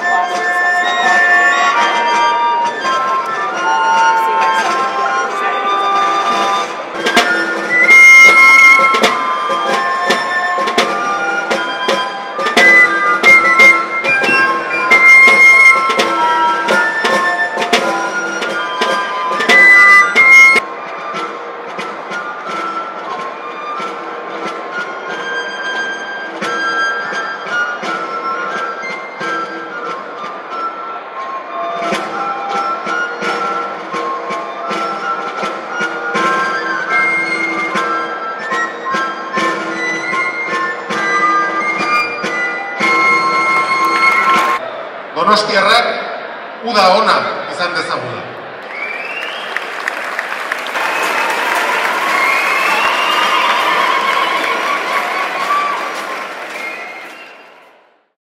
Wow. Donostiarrak uda ona izan dezagula.